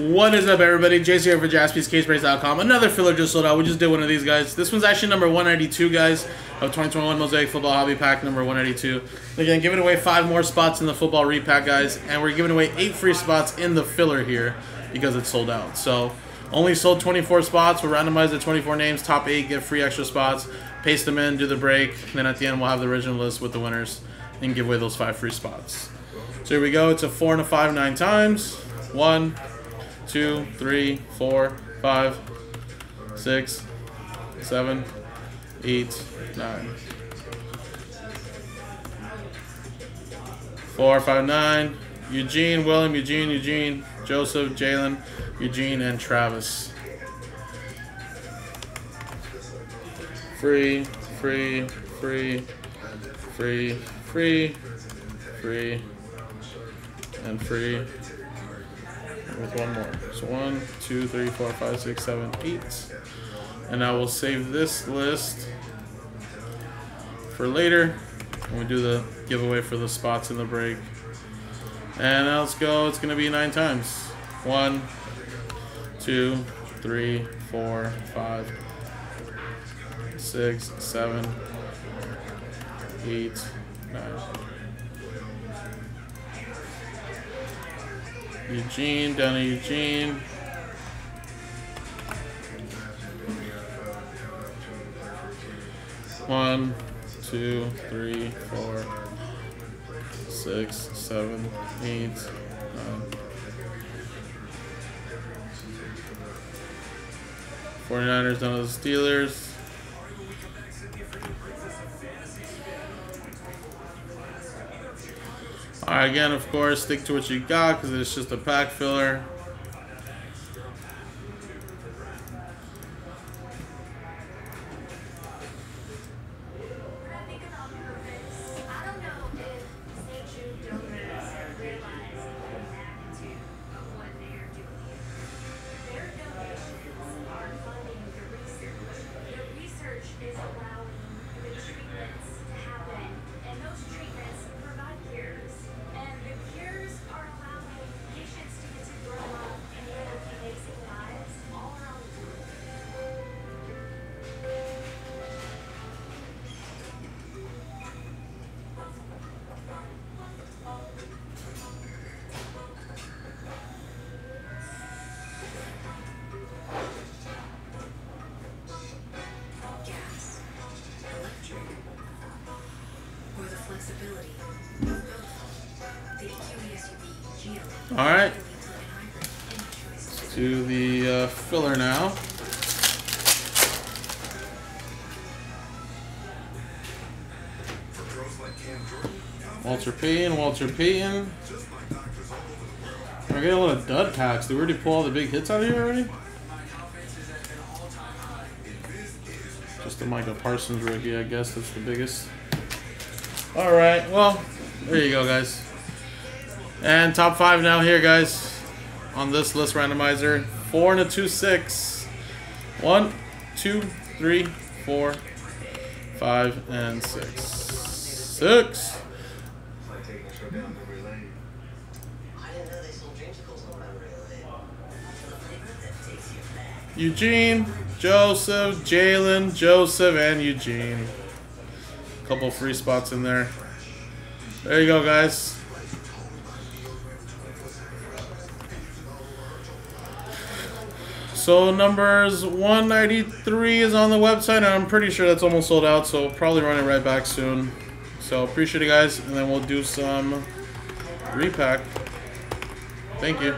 What is up, everybody? Jason here for JaspysCaseBreaks.com. Another filler just sold out. We just did one of these, guys. This one's actually number 192, guys, of 2021 Mosaic Football Hobby Pack number 192. Again, giving away five more spots in the football repack, guys, and we're giving away eight free spots in the filler here because it's sold out. So, only sold 24 spots. We'll randomize the 24 names. Top eight get free extra spots. Paste them in, do the break. And then at the end, we'll have the original list with the winners and give away those five free spots. So here we go. It's a four and a five nine times. One, two, three, four, five, six, seven, eight, nine. Four, five, nine. Eugene, William, Eugene, Eugene, Joseph, Jalen, Eugene, and Travis. Free, free, free, free, free, free, and free with one more. So one, two, three, four, five, six, seven, eight. And I will save this list for later when we do the giveaway for the spots in the break. And now let's go. It's going to be nine times. One, two, three, four, five, six, seven, eight, nine. Eugene, down to Eugene. One, two, three, four, six, seven, eight, nine. 49ers down to the Steelers. Alright, again, of course, stick to what you got because it's just a pack filler. Alright, Any choice. to the uh, filler now. Walter Payton, Walter Payton. We're getting a lot of dud packs. Did we already pull all the big hits out of here already? Just a Micah Parsons rookie, I guess that's the biggest. Alright, well, there you go, guys. And top five now here, guys. On this list randomizer. Four and a two, six. One, two, three, four, five, and six. Six. Eugene, Joseph, Jalen, Joseph, and Eugene. A Couple free spots in there. There you go, guys. So numbers 193 is on the website, and I'm pretty sure that's almost sold out, so probably run it right back soon. So appreciate it, guys, and then we'll do some repack. Thank you.